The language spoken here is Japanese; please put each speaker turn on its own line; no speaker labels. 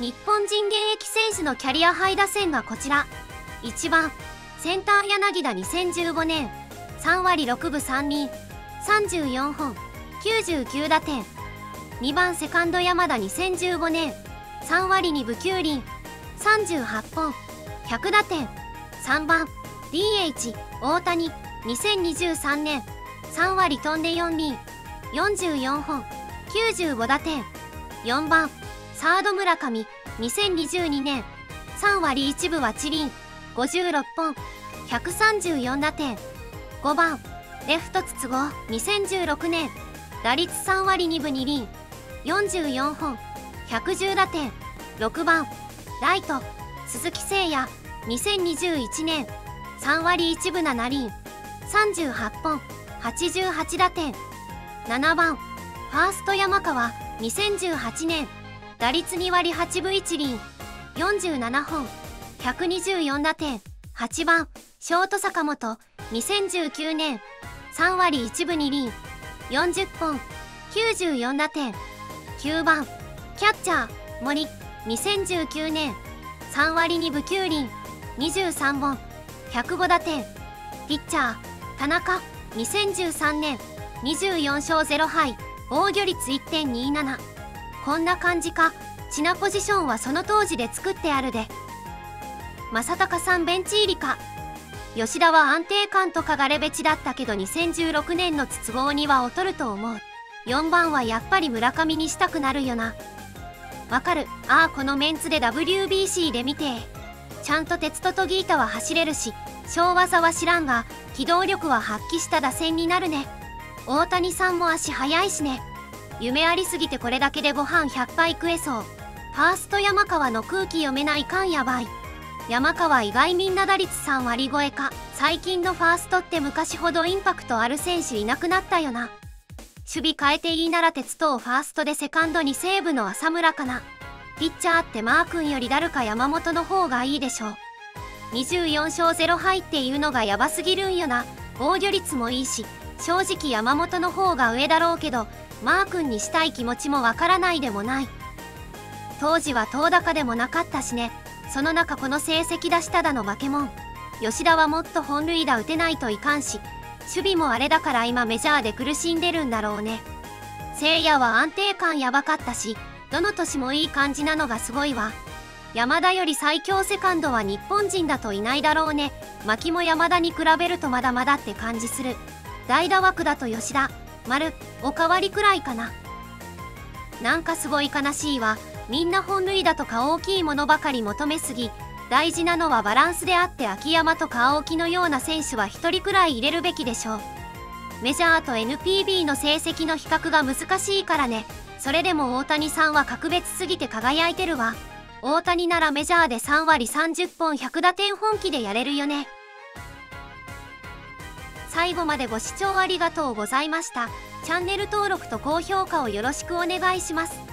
日本人現役選手のキャリアハイ打線がこちら。1番センター柳田2015年3割6分3厘。34本。99打点。2番セカンド山田2015年3割2分9厘。38本。100打点。3番 DH 大谷。2023年。3割飛んで4厘。44本。95打点。4番サード村上2022年3割1分はチリン。56本134打点5番レフト筒子2016年打率3割2分2厘44本110打点6番ライト鈴木誠也。2021年3割1分7厘38本88打点7番ファースト山川。2018年打率2割8分1厘。47本。124打点。8番。ショート坂本。2019年。3割1分2厘。40本。94打点。9番。キャッチャー。森。2019年。3割2分9厘。23本。105打点。ピッチャー。田中。2013年。24勝0敗。防御率1.27こんな感じか。チナポジションはその当時で作ってあるで。正隆さんベンチ入りか。吉田は安定感とかがレベチだったけど2016年の筒香には劣ると思う。4番はやっぱり村上にしたくなるよな。わかる。ああこのメンツで WBC で見て。ちゃんと鉄ととギータは走れるし小技は知らんが機動力は発揮した打線になるね。大谷さんも足速いしね。夢ありすぎてこれだけでご飯100杯食えそう。ファースト山川の空気読めないかんやばい。山川以外みんな打率3割超えか。最近のファーストって昔ほどインパクトある選手いなくなったよな。守備変えていいなら鉄とファーストでセカンドに西武の浅村かな。ピッチャーってマー君より誰か山本の方がいいでしょう。24勝0敗っていうのがヤバすぎるんよな。防御率もいいし正直山本の方が上だろうけどマー君にしたい気持ちもわからないでもない。当時は遠高でもなかったしね。その中この成績出しただの化け物。吉田はもっと本塁打打てないといかんし守備もあれだから今メジャーで苦しんでるんだろうね。聖夜は安定感やばかったしどの年もいい感じなのがすごいわ。山田より最強セカンドは日本人だといないだろうね。牧も山田に比べるとまだまだって感じする。代打枠だと吉田。丸おかわりくらいかな。なんかすごい悲しいわ。みんな本塁打とか大きいものばかり求めすぎ。大事なのはバランスであって秋山とか青木のような選手は1人くらい入れるべきでしょう。メジャーと NPB の成績の比較が難しいからね。それでも大谷さんは格別すぎて輝いてるわ。大谷ならメジャーで3割30本100打点本気でやれるよね。最後までご視聴ありがとうございました。チャンネル登録と高評価をよろしくお願いします。